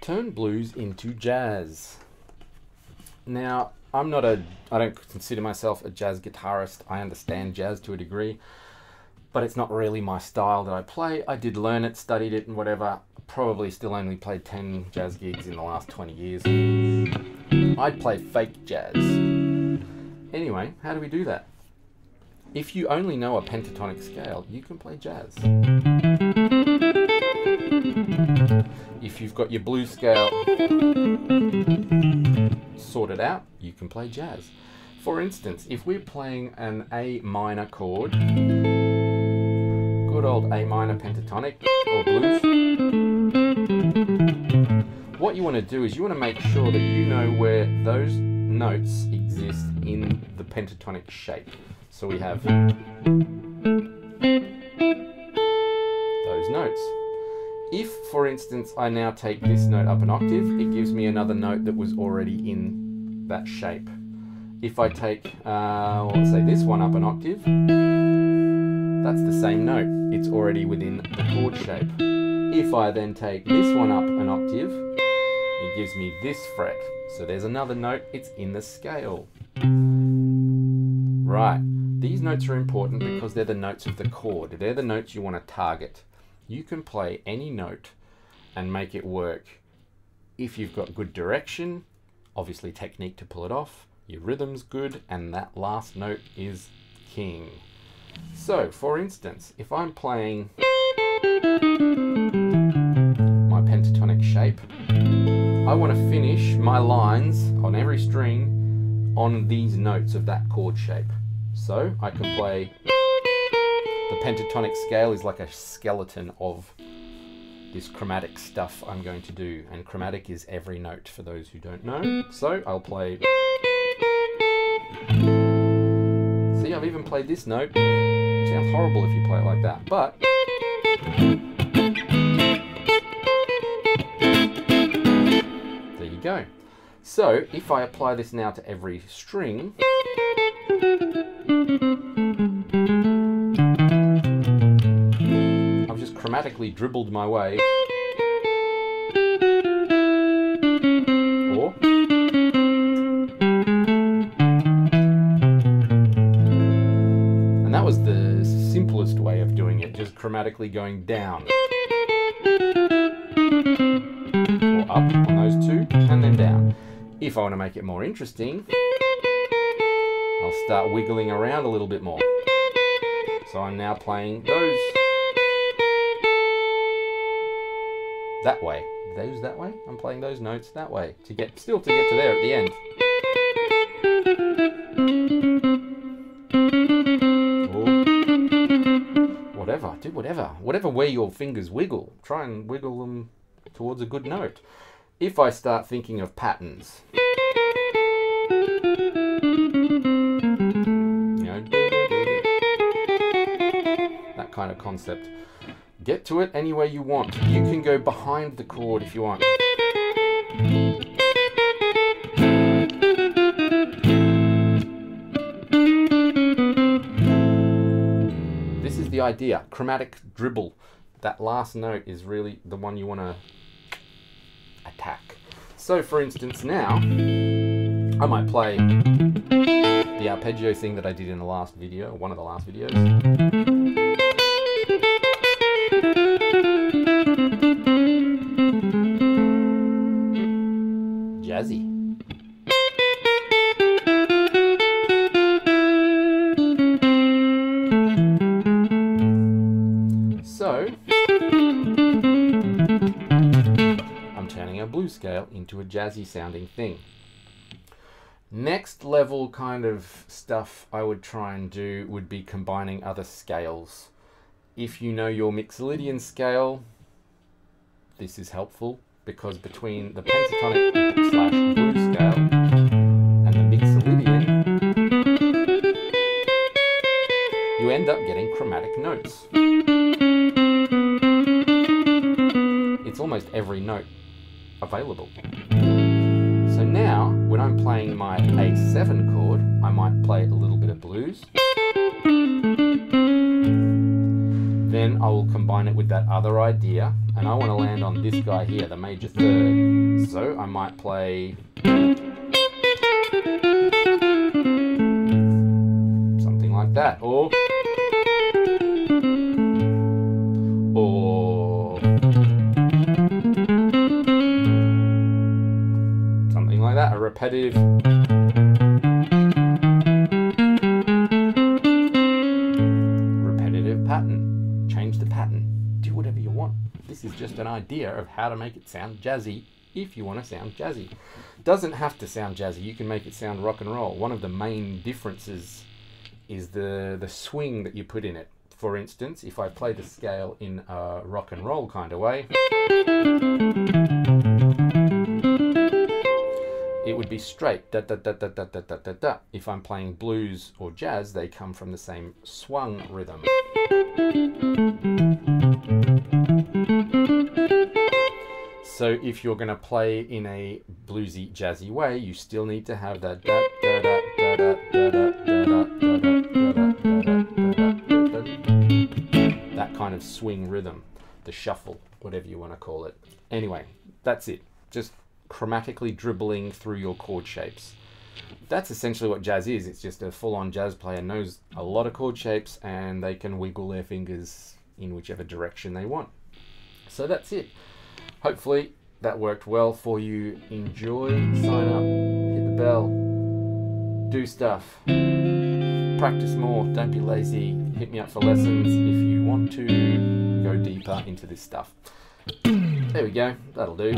Turn blues into jazz. Now, I'm not a, I don't consider myself a jazz guitarist. I understand jazz to a degree, but it's not really my style that I play. I did learn it, studied it, and whatever. Probably still only played 10 jazz gigs in the last 20 years. I'd play fake jazz. Anyway, how do we do that? If you only know a pentatonic scale, you can play jazz. If you've got your blues scale sorted out, you can play jazz. For instance, if we're playing an A minor chord, good old A minor pentatonic or blues, what you want to do is you want to make sure that you know where those notes exist in the pentatonic shape. So we have those notes. If, for instance, I now take this note up an octave, it gives me another note that was already in that shape. If I take, uh, let's say this one up an octave, that's the same note. It's already within the chord shape. If I then take this one up an octave, it gives me this fret. So there's another note, it's in the scale. Right, these notes are important because they're the notes of the chord. They're the notes you want to target you can play any note and make it work if you've got good direction, obviously technique to pull it off, your rhythm's good, and that last note is king. So, for instance, if I'm playing my pentatonic shape, I want to finish my lines on every string on these notes of that chord shape. So I can play the pentatonic scale is like a skeleton of this chromatic stuff I'm going to do. And chromatic is every note for those who don't know. So I'll play. I've even played this note. It sounds horrible if you play it like that, but. There you go. So if I apply this now to every string. I've just chromatically dribbled my way. That was the simplest way of doing it, just chromatically going down. Or up on those two, and then down. If I want to make it more interesting, I'll start wiggling around a little bit more. So I'm now playing those that way. Those that way? I'm playing those notes that way to get still to get to there at the end. Do whatever. Whatever way your fingers wiggle, try and wiggle them towards a good note. If I start thinking of patterns, you know, that kind of concept. Get to it any way you want. You can go behind the chord if you want. Idea. Chromatic dribble. That last note is really the one you want to attack. So for instance now, I might play the arpeggio thing that I did in the last video, one of the last videos. Jazzy. Blues scale into a jazzy sounding thing. Next level kind of stuff I would try and do would be combining other scales. If you know your Mixolydian scale, this is helpful because between the pentatonic slash blues scale and the Mixolydian, you end up getting chromatic notes. It's almost every note available. So now, when I'm playing my A7 chord, I might play a little bit of blues. Then I will combine it with that other idea, and I want to land on this guy here, the major third. So I might play something like that, or repetitive repetitive pattern. Change the pattern. Do whatever you want. This is just an idea of how to make it sound jazzy if you want to sound jazzy. Doesn't have to sound jazzy. You can make it sound rock and roll. One of the main differences is the the swing that you put in it. For instance, if I play the scale in a rock and roll kind of way, it would be straight da da da da da da da da. If I'm playing blues or jazz, they come from the same swung rhythm. So if you're going to play in a bluesy jazzy way, you still need to have that da da da da da da da da da da that kind of swing rhythm, the shuffle, whatever you want to call it. Anyway, that's it. Just chromatically dribbling through your chord shapes. That's essentially what jazz is. It's just a full-on jazz player knows a lot of chord shapes and they can wiggle their fingers in whichever direction they want. So that's it. Hopefully that worked well for you. Enjoy, sign up, hit the bell, do stuff, practice more, don't be lazy. Hit me up for lessons if you want to go deeper into this stuff. There we go, that'll do.